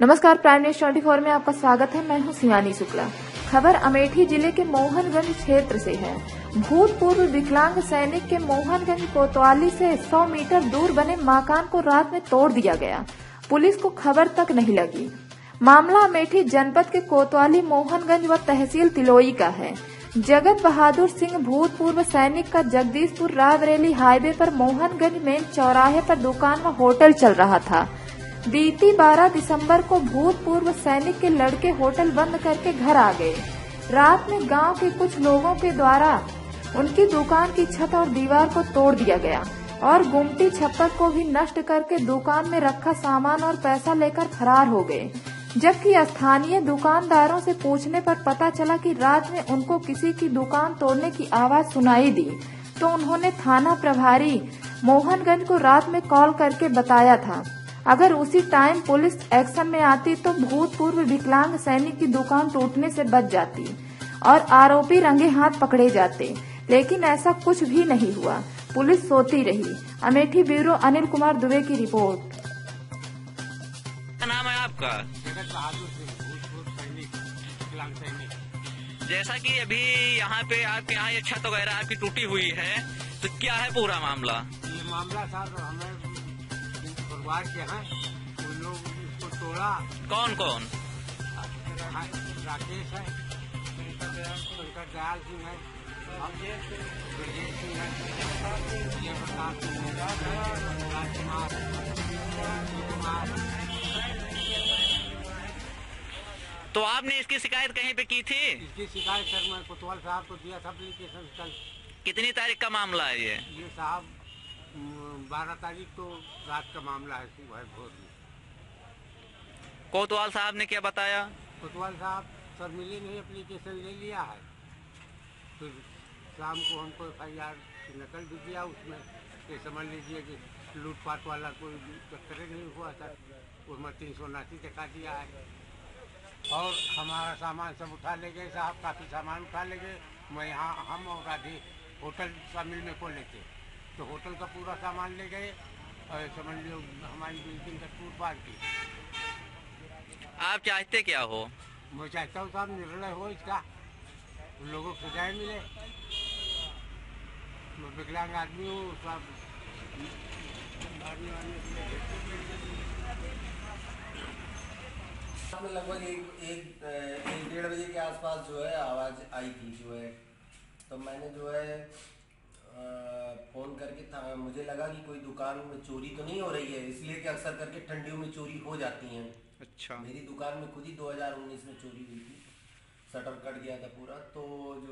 नमस्कार, prime news twenty four में आपका स्वागत है। मैं हूँ शिवानी शुक्ला। खबर अमेठी ज़िले के मोहनगंज क्षेत्र से है। भूतपूर्व विकलांग सैनिक के मोहनगंज कोतवाली से 100 मीटर दूर बने मकान को रात में तोड़ दिया गया। पुलिस को खबर तक नहीं लगी। मामला अमेठी जनपद के कोतवाली, मोहनगंज व तहसील तिलोई का है। जगत बहादुर सिंह भूतपूर्व सैनिक का जगदीशपुर रायबरेली हाईवे पर मोहनगंज में चौराहे पर दुकान व होटल चल रहा था। बीती 12 दिसंबर को भूतपूर्व सैनिक के लड़के होटल बंद करके घर आ गए। रात में गाँव के कुछ लोगों के द्वारा उनकी दुकान की छत और दीवार को तोड़ दिया गया और गुमटी छप्पर को भी नष्ट करके दुकान में रखा सामान और पैसा लेकर फरार हो गए। जबकि स्थानीय दुकानदारों से पूछने पर पता चला कि रात में उनको किसी की दुकान तोड़ने की आवाज़ सुनाई दी तो उन्होंने थाना प्रभारी मोहनगंज को रात में कॉल करके बताया था। अगर उसी टाइम पुलिस एक्शन में आती तो भूतपूर्व विकलांग सैनिक की दुकान टूटने से बच जाती और आरोपी रंगे हाथ पकड़े जाते। लेकिन ऐसा कुछ भी नहीं हुआ। पुलिस सोती रही। अमेठी ब्यूरो अनिल कुमार दुबे की रिपोर्ट। नाम है आपका? जगत बहादुर सिंह भूतपूर्व सैनिक विकलांग सैनिक। जैसा कि अभी यहाँ पे आपके यहाँ ये छत वगैरह आपकी टूटी हुई है तो क्या है पूरा मामला? ये मामला साहब हमें परिवार के हैं उन लोग इसको तोड़ा। कौन कौन? राकेश है शंकर दयाल सिंह है ब्रजेश सिंह है जय प्रताप सिंह है राजकुमार कुमार तो आपने इसकी शिकायत कहीं पे की थी? इसकी शिकायत सर मैं कोतवाल साहब को दिया था एप्लीकेशन कल। कितनी तारीख का मामला है ये? ये साहब बारह तारीख को रात का मामला है सुबह भोर में। कोतवाल साहब ने क्या बताया? कोतवाल साहब सर मिले नहीं एप्लीकेशन ले लिया है। फिर शाम को हमको एफ़ आई आर की नकल भी दिया उसमें ये समझ लीजिए कि लूटपाट वाला कोई चक्कर नहीं हुआ था। उसमें तीन सौ उनासी दिखा दिया है। और हमारा सामान सब उठा ले गए साहब काफ़ी सामान उठा ले गए। मैं यहाँ हम और राधे होटल शामिल में को लेते तो होटल का पूरा सामान ले गए और समझ लो हमारी बिल्डिंग का टूट पाट की आप चाहते क्या हो? मैं चाहता हूँ साहब निर्णय हो इसका। उन लोगों को सजाए मिले। मैं विकलांग आदमी हूँ में लगभग एक एक एक डेढ़ बजे के आसपास जो है आवाज़ आई थी जो है। तो मैंने जो है फ़ोन करके था मुझे लगा कि कोई दुकान में चोरी तो नहीं हो रही है इसलिए कि अक्सर करके ठंडियों में चोरी हो जाती है। अच्छा। मेरी दुकान में खुद ही 2019 में चोरी हुई थी। शटर कट गया था पूरा तो जो